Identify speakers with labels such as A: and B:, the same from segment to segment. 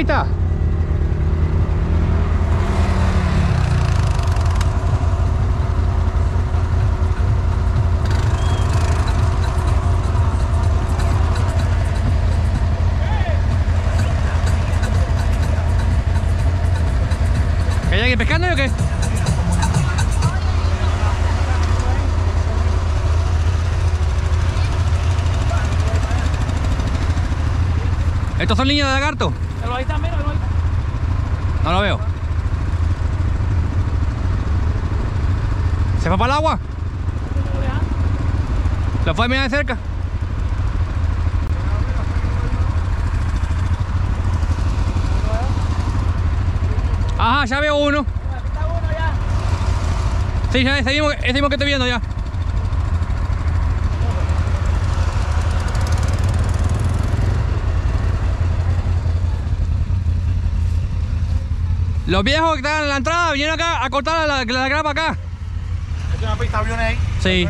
A: pista. ¿Que hay alguien pescando o qué? ¿Estos son niños de lagarto?
B: Pero ahí está, mira, ahí está.
A: No lo veo. ¿Se fue para el agua? ¿Lo fue a mirar de cerca? Ajá, ya veo uno.
B: Aquí está uno ya.
A: Sí, ya ese mismo, ese mismo que estoy viendo ya. Los viejos que estaban en la entrada vinieron acá a cortar la, la, la grapa acá.
C: Es una pista de aviones ahí.
A: Sí.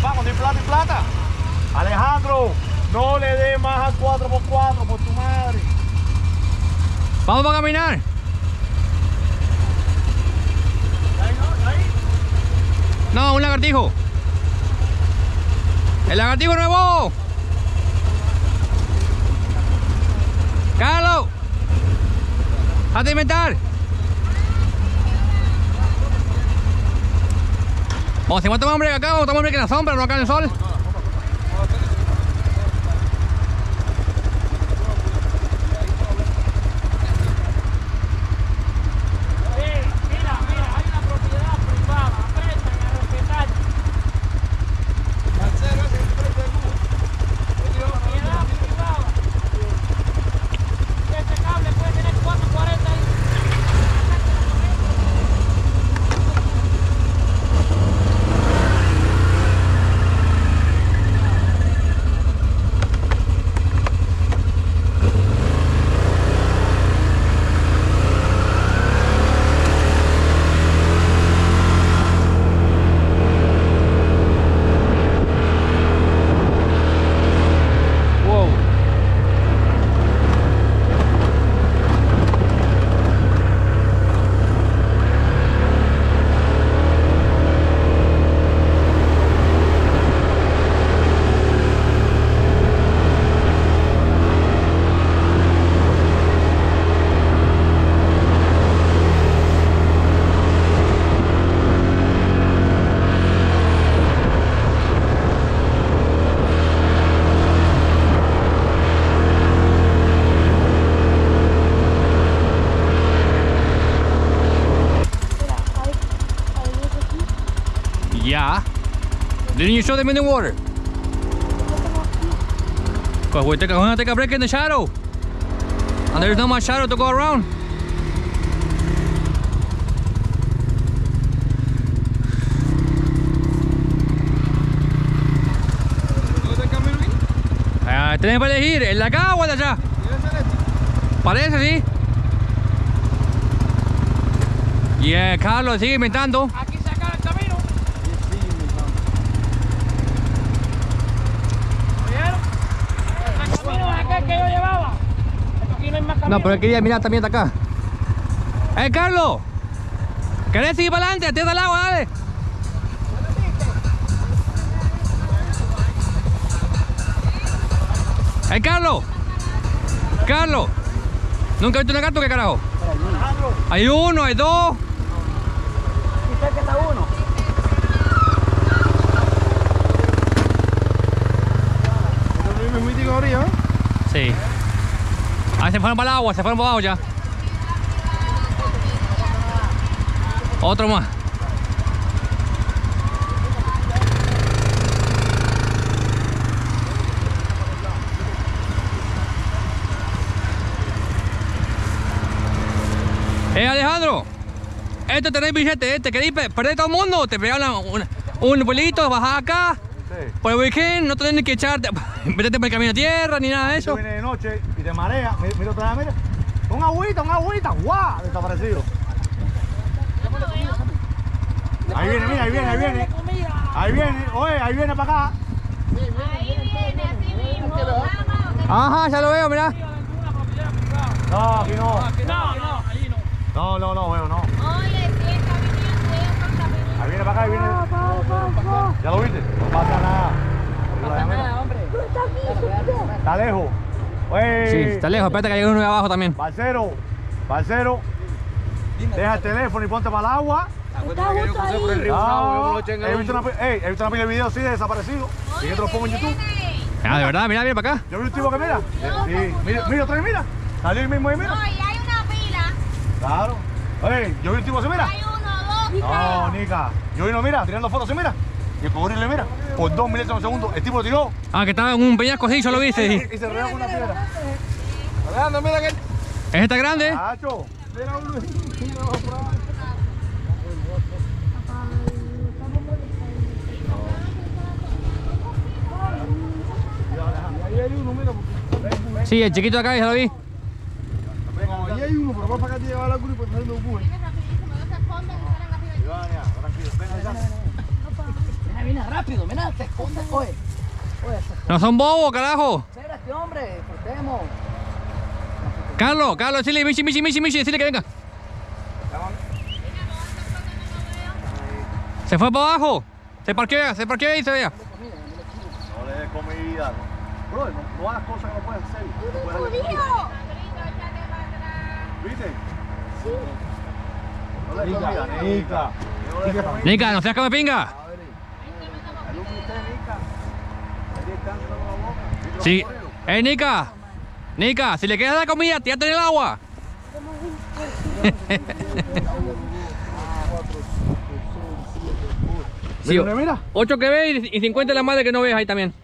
C: Papá, cuando hay plata y plata. Alejandro, no le dé más al 4x4 por tu madre.
A: Vamos para caminar.
C: No,
A: un lagartijo. El lagartijo nuevo. Carlos. Hazte inventar. Vamos, si vamos a tomar hombre acá, vamos a tomar hombre que en la sombra, no acá en el sol.
B: Eh, mira, mira, hay una propiedad privada. Aprendan a respetar. Propiedad privada. Y Este cable puede tener 440 ahí.
A: Wow.
D: Mira, hay, hay dos aquí.
A: Yeah. Didn't you show them in the water? Because we're taking, we're gonna take a break in the shadow. And there's not much shadow to go around. Ah, tenés para elegir, ¿el de acá o el de allá? Parece, sí. Y eh, Carlos sigue inventando.
B: Aquí se acaba el camino. ¿Oyeron? El camino es aquel que yo llevaba. Aquí no
A: pero él quería mirar también de acá. ¡Eh, Carlos! ¿Querés seguir para adelante? Tierra al agua, dale. ¡Eh, Carlos! ¡Carlos! ¿Nunca has visto un lagarto? ¿Qué carajo? Hay uno, hay dos.
C: ¿y cerca está uno? ¿eh?
A: Sí. Ah, se fueron para el agua, se fueron para abajo ya. Otro más. Eh, Alejandro, este tenés billete, este, ¿querés pe- perder todo el mundo? Te regalan un, un vuelito, bajás acá,
C: Sí.
A: por el weekend, no tenés que echarte, meterte por el camino a tierra, ni nada de
C: Eso viene de noche y te marea. Mira, mira otra vez, mira. Un agüita, un agüita. ¡Guau! Desaparecido. Ahí viene, mira, ahí viene, ahí viene. Ahí viene, oye, ahí viene para acá.
D: Ahí viene, así mismo.
A: Ajá, ya lo veo, mirá.
C: No, aquí no.
B: No, no, ahí no.
C: No, no, no, veo, no.
E: Oye, viniendo, está viniendo.
C: Ahí viene para acá, ahí viene. ¿Ya lo viste? No pasa nada. No pasa nada, hombre. Está lejos. Oye.
A: Sí, está lejos, espérate que hay uno de abajo también.
C: Parcero, parcero. Deja el teléfono y ponte para el agua.
D: Está justo ahí.
C: No, he visto una, pi- ey, he visto una pila de videos así de desaparecidos. Y yo te los pongo en YouTube.
A: Ah, de verdad, mira, mira para acá.
C: Yo vi un tipo que mira. Sí, mira, mira otra vez, mira. Salió el mismo ahí, mira.
E: No, y hay una pila.
C: Claro. Oye, yo vi un tipo así, mira.
E: Hay uno, dos.
C: No, Nica. Yo vi uno, mira, tirando fotos así, mira. Y el cocodrilo, mira. Por dos milésimos de segundo. El tipo lo tiró.
A: Ah, que estaba en un peñasco así, yo lo viste.
C: Y
A: sí.
C: se reó con una piedra. Alejandro, mira que.
A: ¿Es esta grande?
C: Cacho. Mira uno. Ahí hay uno, mira. porque-
A: Sí, el chiquito de acá, ya lo vi.
C: No, ahí hay uno, pero va para acá te lleva la cura y pues no lo ocurre. Ivania, tranquilo, ven allá.
F: Mira, viene rápido, mira, te esconde, oye. Oye,
A: No son bobos, carajo.
F: espérate, hombre, cortemos.
A: Carlos, Carlos, decile, Michi, Michi, Michi, Michi, decile que venga. Se fue para abajo. Se parquea, se parquea ahí, se vea.
C: No le des comida. Bro, no, no hagas cosas que no puedes hacer. No puedes comida. ¿Viste? No le des comida, Nica.
A: Nica, no seas come pinga.
C: Salud con usted, Nica. Ahí descansa con la boca.
A: Sí. Eh, Nica. Nica, si le quieres dar comida, tírate en el agua. Sí,
C: Mira, mira.
A: 8 que ves y 50 la madre que no ves ahí también.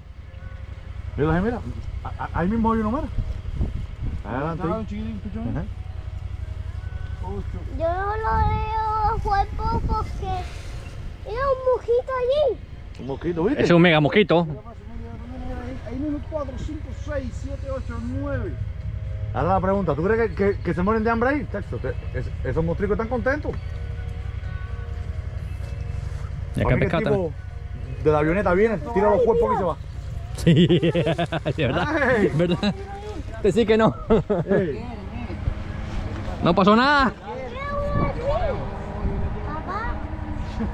C: Mira, mira. A- a- Ahí mismo hay uno, mira. Adelante.
D: Yo no lo veo cuerpo porque era un mojito allí.
C: Un mosquito, ¿viste?
A: Ese es un mega mosquito.
C: Ahí mismo 4, 5, 6, 7, 8, 9. Ahora la pregunta, ¿tú crees que, que, que se mueren de hambre ahí? Que es- esos mostricos están contentos.
A: Que
C: el
A: pescata.
C: tipo de la avioneta viene, tira los cuerpos y se va.
A: Sí, de verdad.
C: Ay.
A: ¿Verdad? Te sí que no.
C: Ey,
A: No pasó nada.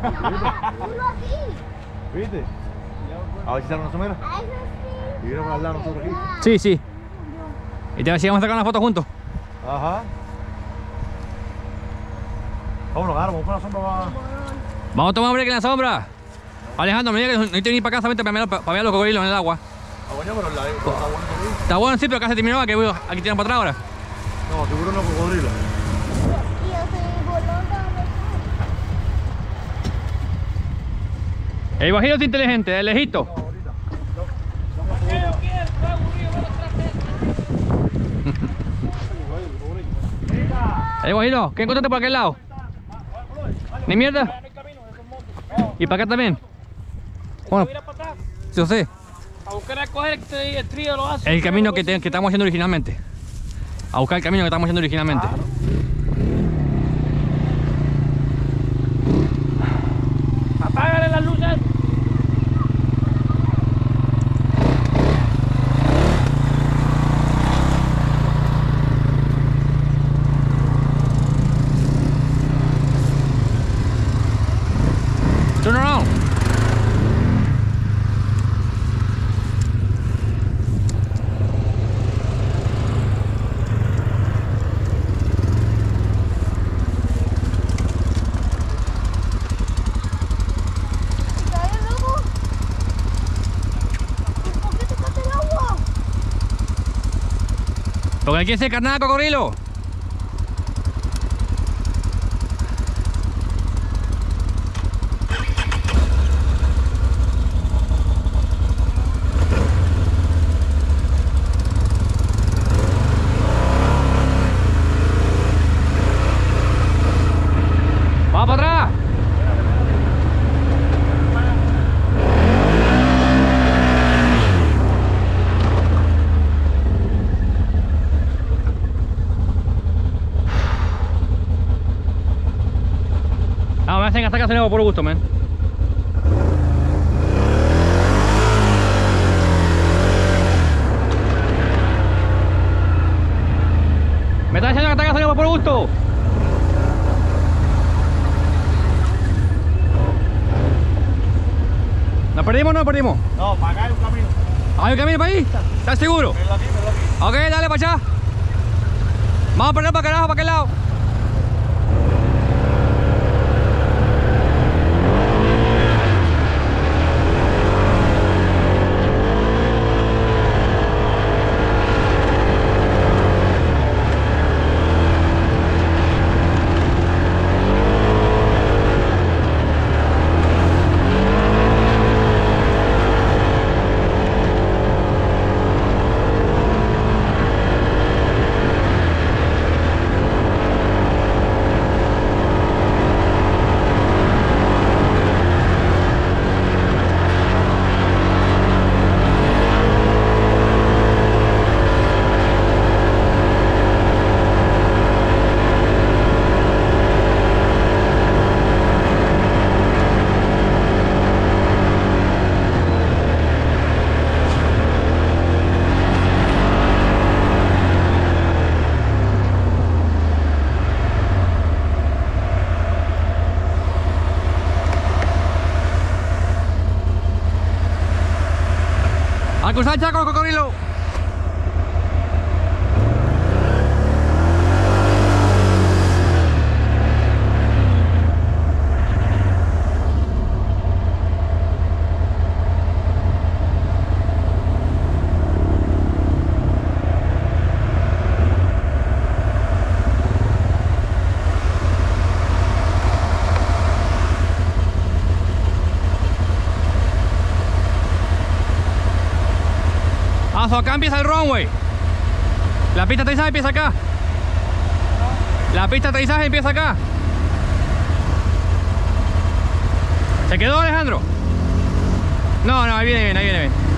D: Papá, uno aquí.
C: ¿Viste? A ver si sale una somera. Para al lado nosotros aquí.
A: Sí, sí. Y te decíamos sacar una foto juntos.
C: Ajá. Vámonos, claro, vamos la sombra. va.
A: Vamos a tomar un break en la sombra. Alejandro, me diga que no hay que venir para acá solamente para ver, para ver los cocodrilos en el agua.
C: Ah, bueno, pero la está ahí.
A: Está bueno, sí, pero acá se terminó, que aquí tiran para atrás ahora.
C: No, tiburón no cocodrilo.
D: Y yo soy bolón
A: El bajito es inteligente, el lejito.
B: Aquello quiere, está aburrido, ven atrás de él.
A: El bajito, ¿qué encontraste por aquel lado? Ni mierda. Y para acá también. Bueno, yo sé.
B: A buscar a coger el trío lo hace.
A: El camino que, te- que estamos haciendo originalmente. A buscar el camino que estamos haciendo originalmente.
B: Apágale las luces.
A: Turn around.
D: ¿Sabes, loco? ¿Por qué tocaste el agua?
A: Porque hay que secar nada, cocodrilo. ¡Vamos para atrás! No, me por gusto, man. estás diciendo que está gasolina por gusto. ¿Nos perdimos o no nos perdimos?
C: No, para acá hay un camino.
A: ¿Hay un camino para ahí? ¿Estás seguro?
C: Aquí.
A: Ok, dale para allá. Vamos a perder para carajo, para aquel lado. Al cruzar el Acá empieza el runway. La pista de aterrizaje empieza acá. La pista de aterrizaje empieza acá. ¿Se quedó Alejandro? No, no, ahí viene bien, ahí viene bien.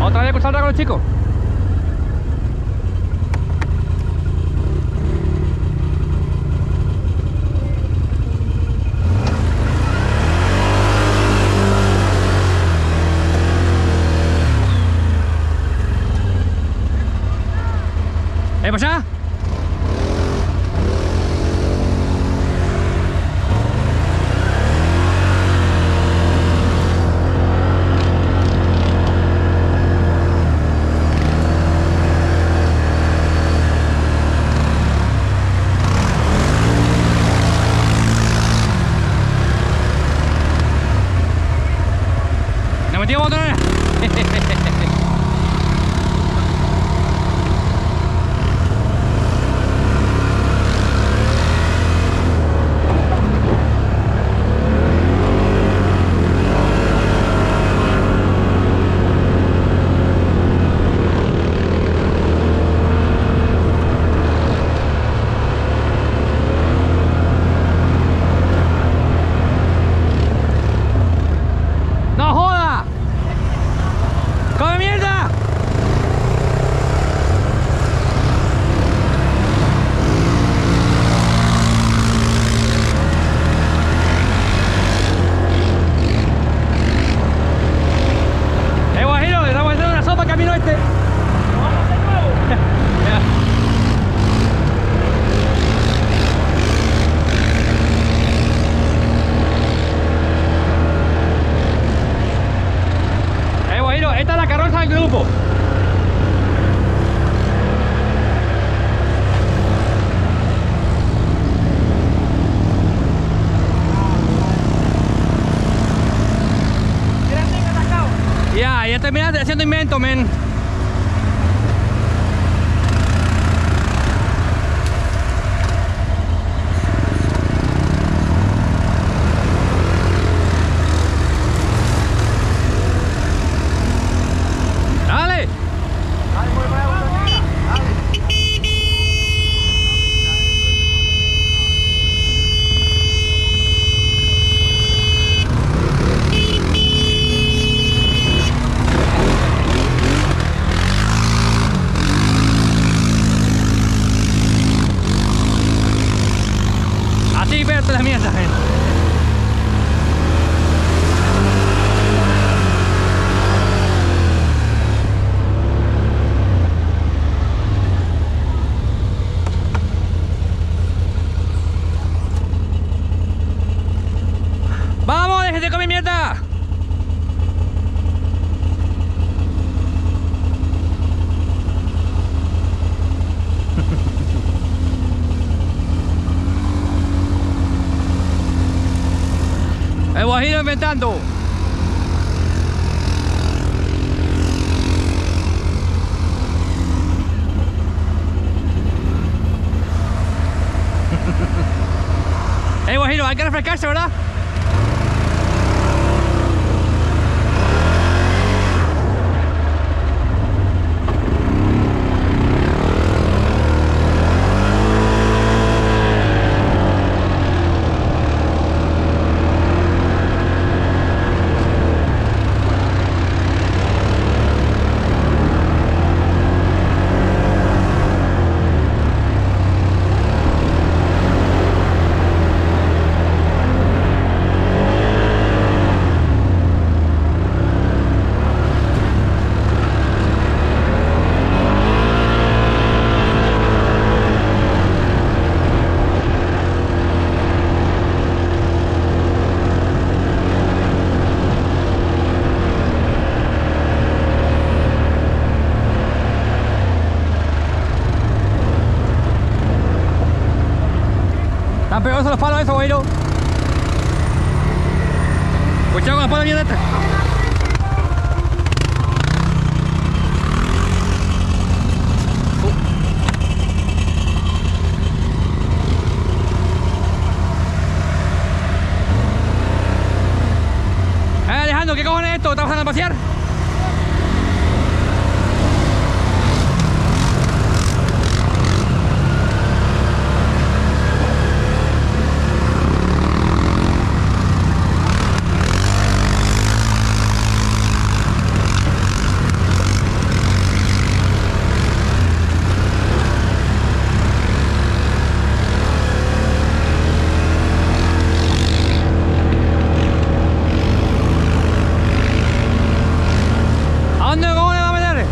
A: ¿Otra vez cruzar con los chicos? ¿Eh, para allá? ¿Nos metimos botonera? ¡No joda! ¡Come mierda! ¡Eh, Guajiro! le Estamos haciendo una sopa camino este. Eh, Guajiro, esta del grupo. Ya, ya terminaste haciendo invento, men. ¡Dejen de comer mierda! El inventando. Eh, guajiro, hay que refrescarse, ¿verdad? Están guajiro. Cuidado con los palos mierda. Eh, Alejandro, ¿qué cojones es esto? ¿Estás pasando a pasear? ¿A dónde cojones va a meter?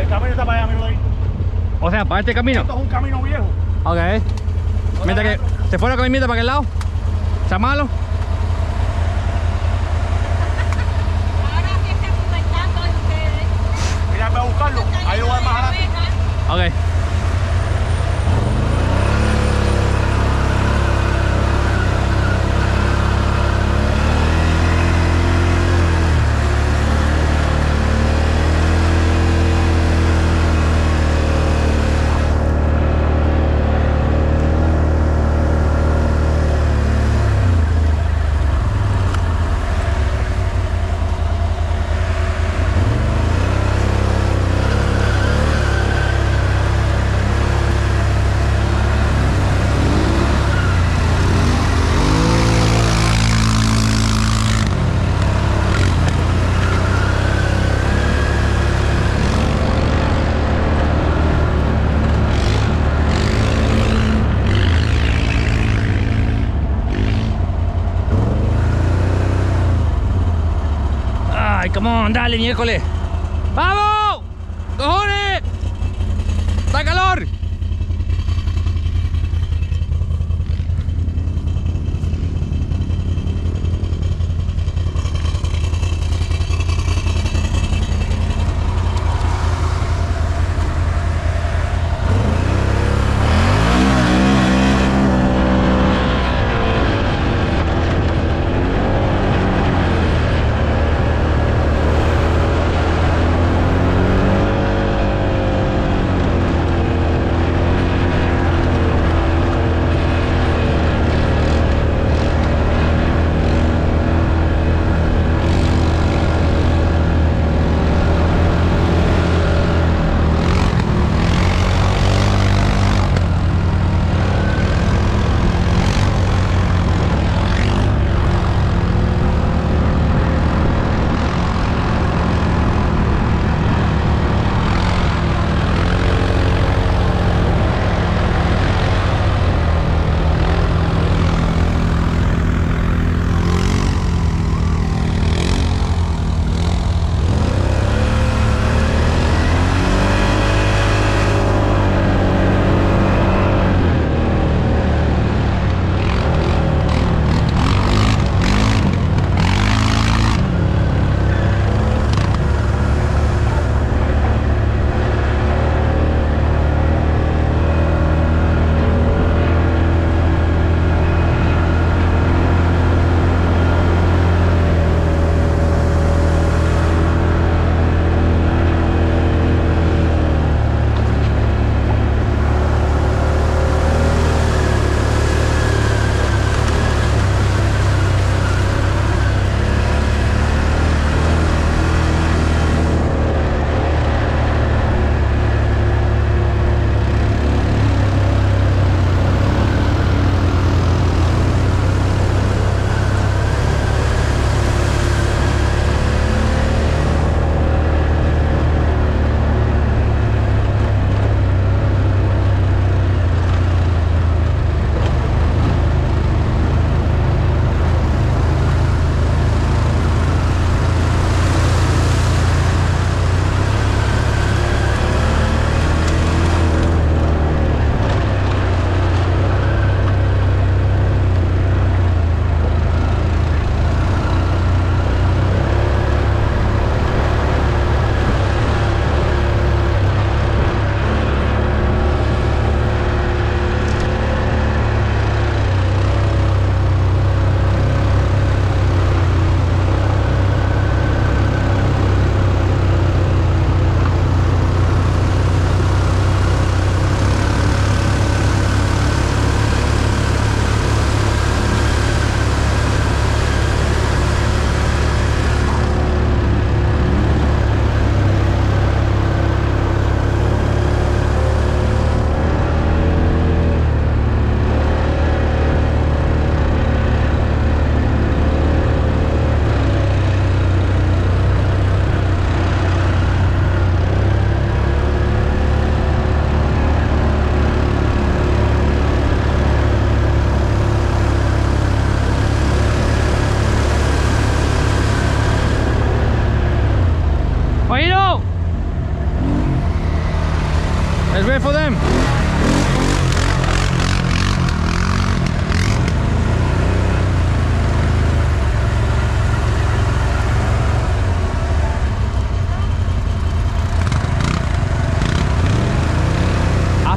C: El camino está para allá, míralo ahí.
A: O sea, para este camino.
C: Esto es un camino viejo.
A: Ok. Mientras que se fuera con mi para aquel lado. Sea malo.
E: Ahora que están inventando ustedes.
C: Mira, ve a buscarlo. Ahí lo voy más adelante.
A: Ok.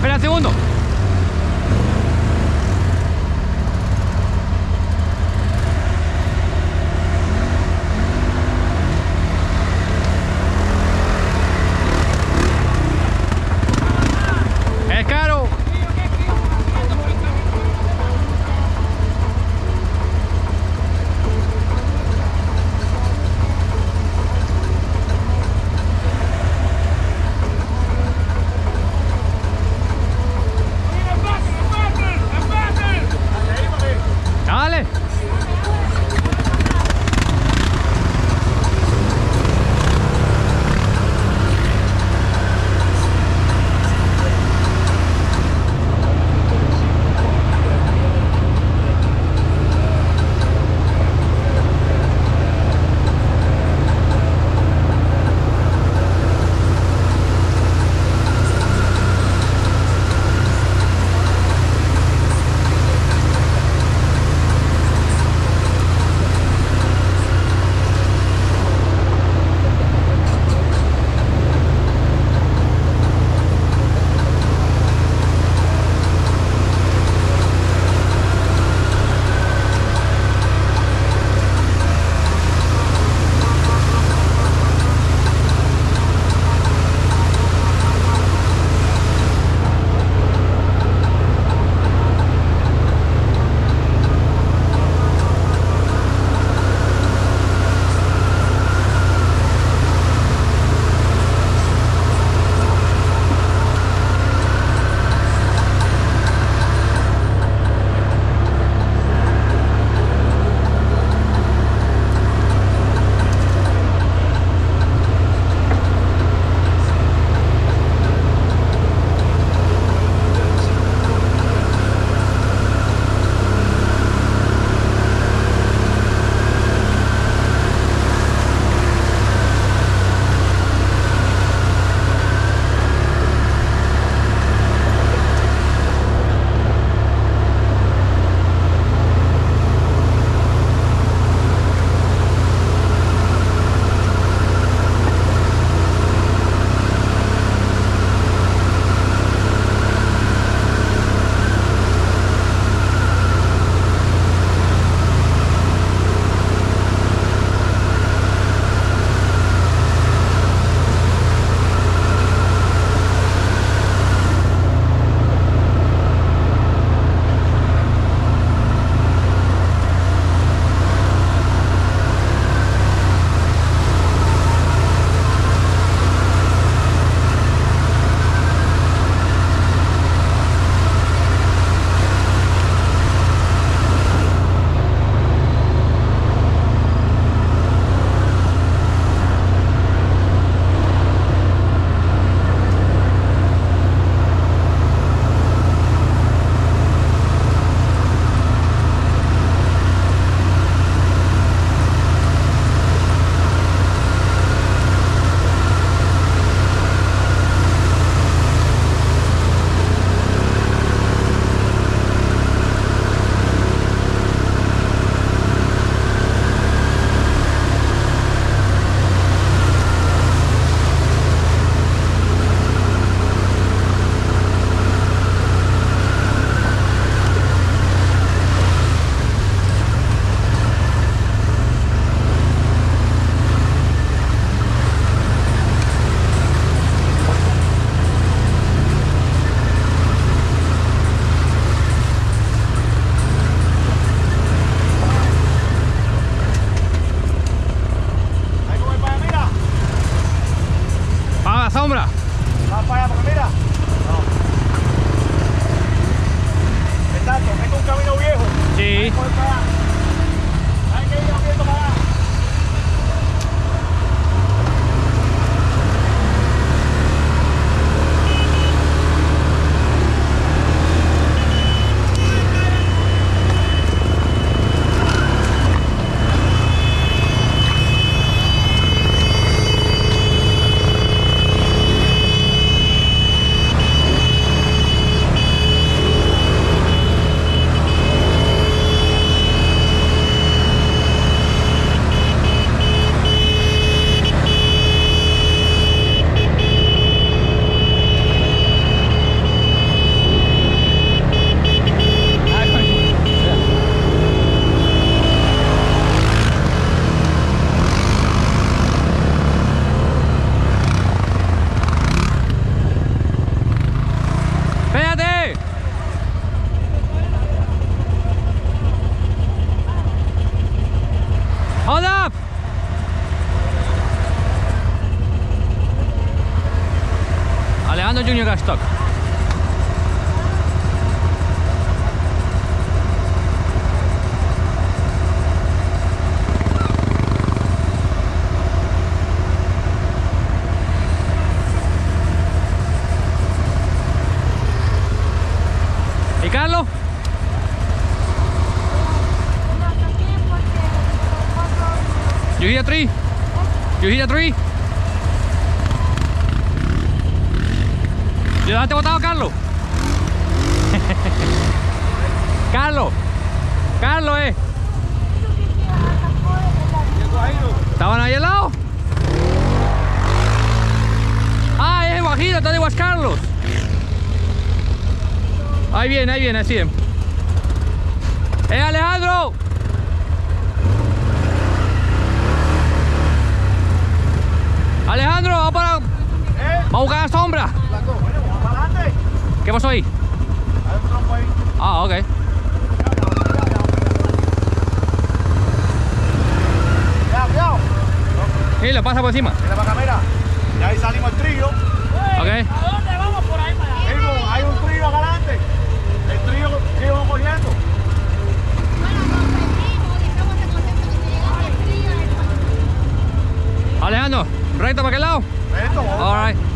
C: Espera un segundo.
A: ¿Le dejaste botado a Carlos? Carlos. Carlos, eh. ¿Estaban ahí al lado? Ah, es el Guajiro, está de Guas Carlos. Ahí viene, ahí viene, así. ¡Eh, Alejandro! Alejandro, vamos para. Vamos a buscar la sombra. ¿Qué pasó ahí? Ah, ok.
C: Cuidado, cuidado.
A: Sí, lo pasa por encima.
C: Mira para acá, mira. Y ahí salimos el trío.
A: Ok.
B: ¿A dónde vamos por ahí para allá?
C: Mismo, hay un trío acá adelante. El trío que íbamos cogiendo.
A: Alejandro, recto para aquel lado.
C: Vamos.
A: All right.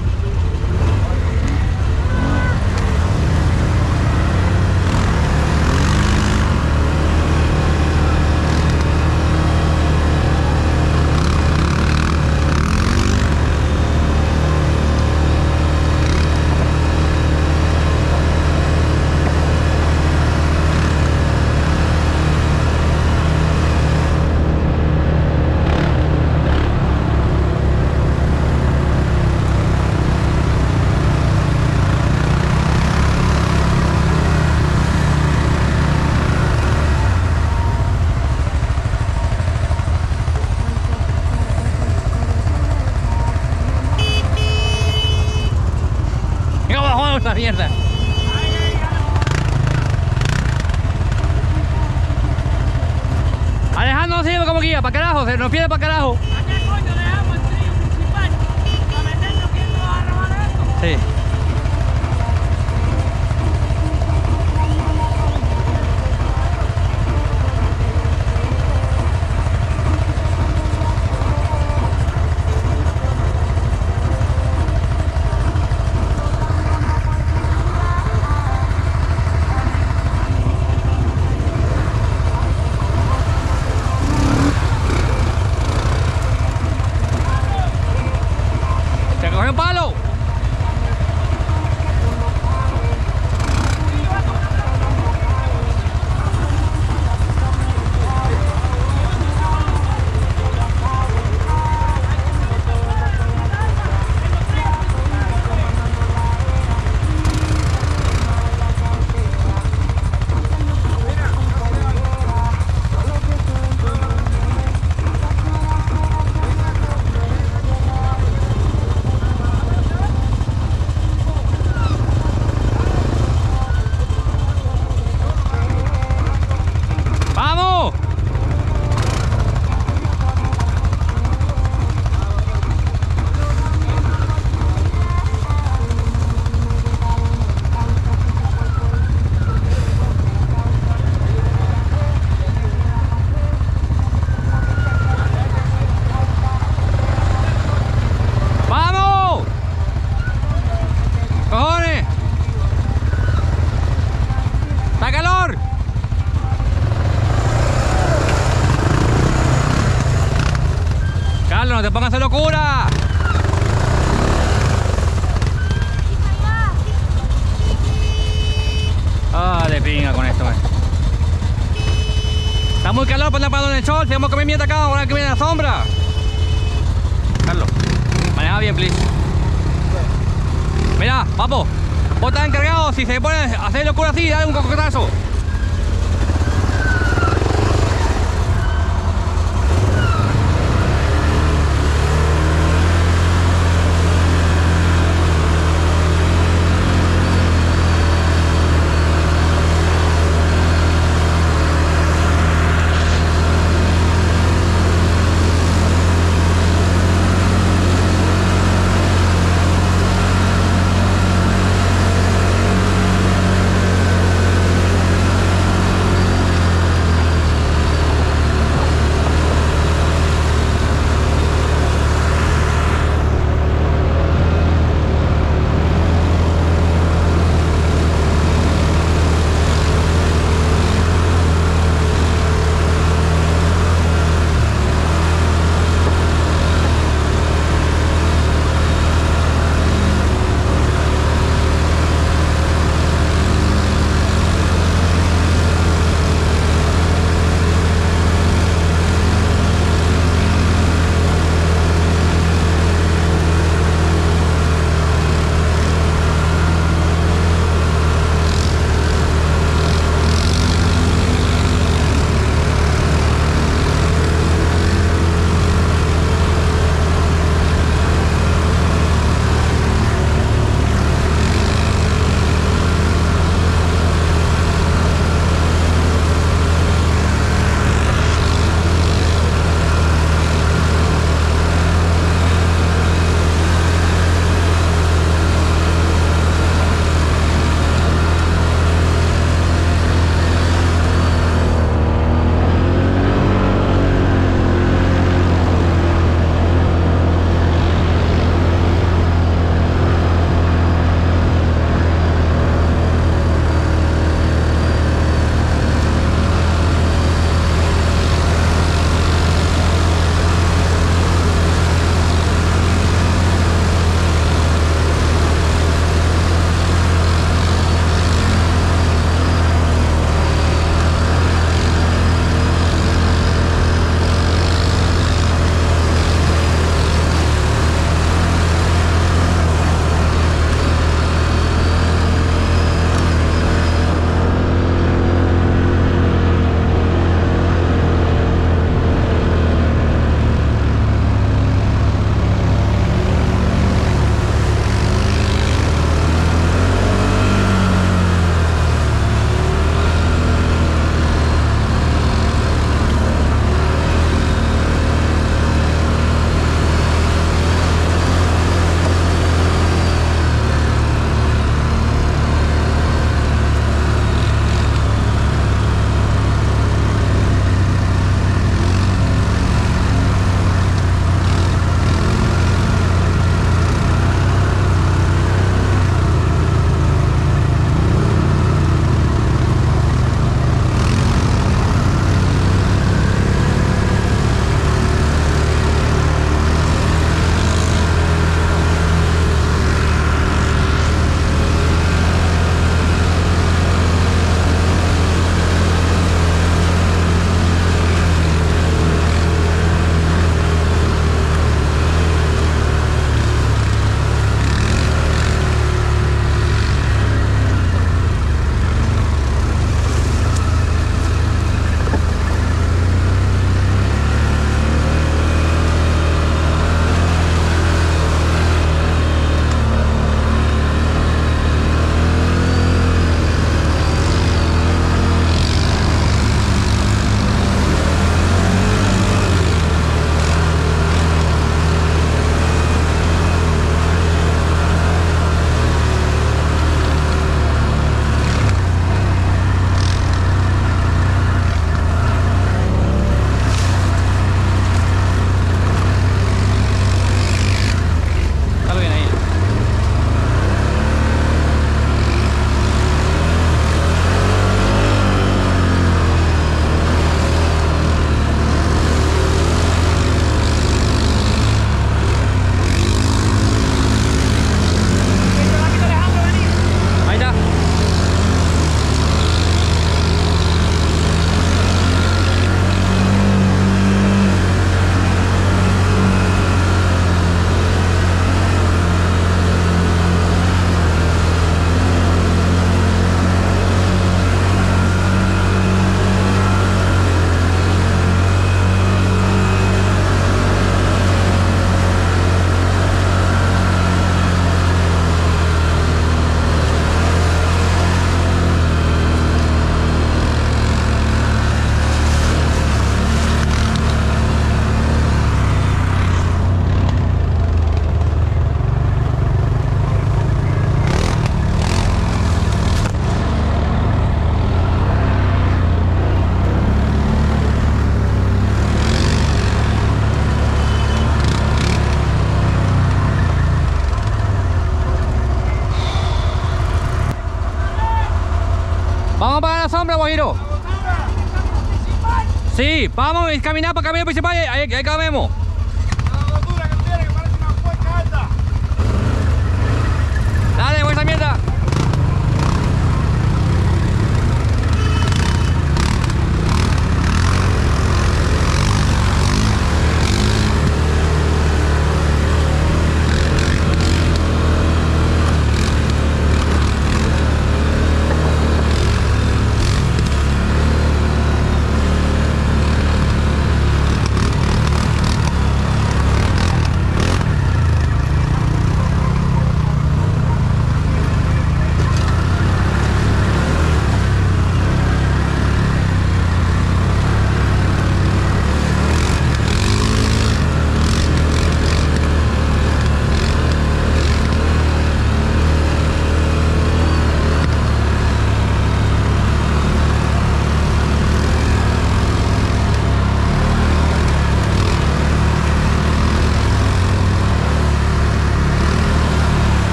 A: A caminar para el camino principal ahí, ahí cabemos.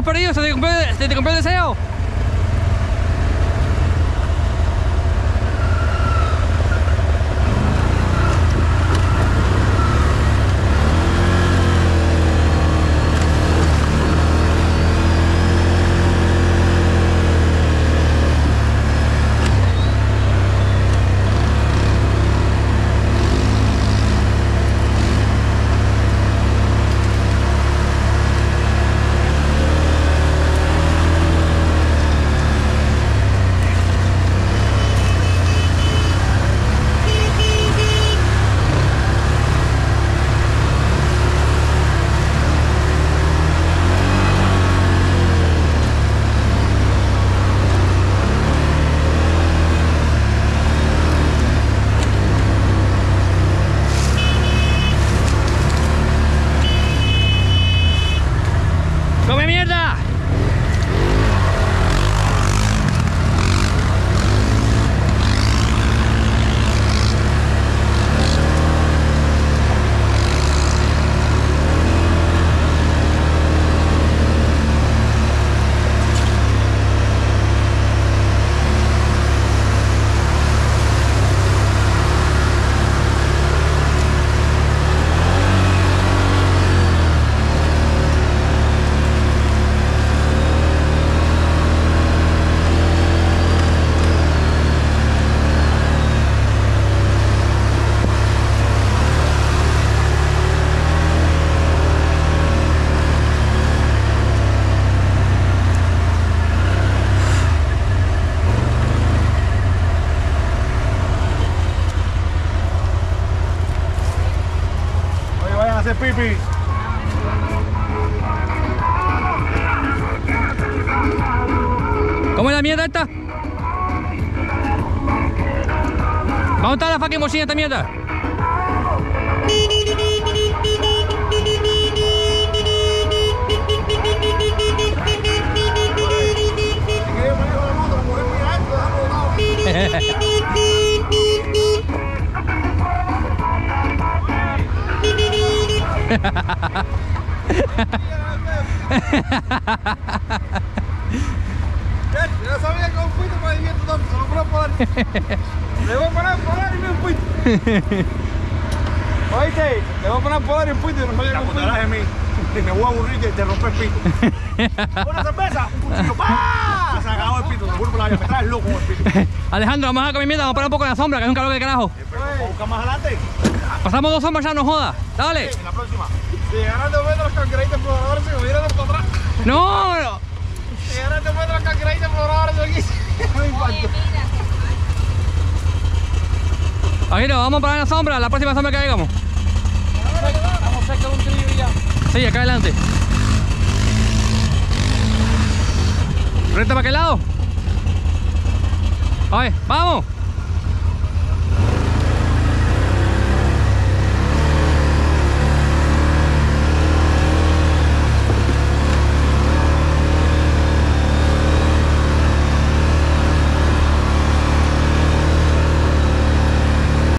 A: Estamos perdidos, ¿se te cumplió, se te cumplió el deseo? ¿Dónde está la fucking bocina esta mierda?
G: Ya sabía un pito para vivir tanto, se lo voy a poner. Le voy a poner polar y me un. Oíste, le voy a poner polar y un pito y no que un pito. de mí. Y me voy a aburrir que te rompe el pito. Una cerveza, un cuchillo, ¡pah! Se acabó el pito, te juro por la vida, me traes loco con el pito.
A: Alejandro, vamos a comer mierda, vamos a parar un poco en la sombra, que es un calor de carajo.
G: Vamos a buscar más adelante.
A: Pasamos dos sombras ya, no jodas. Dale.
G: En la próxima. Si llegaran dos metros los cangrejos exploradores, se me hubieran por atrás.
A: No, no.
G: Si llegaran dos metros los cangrejos exploradores, se me quise. Me
E: Oye,
A: Ajiro, vamos a parar en la sombra, la próxima sombra que llegamos.
B: Estamos cerca de un trillo ya.
A: Sí, acá adelante. ¿Recta para aquel lado? A ver, vamos.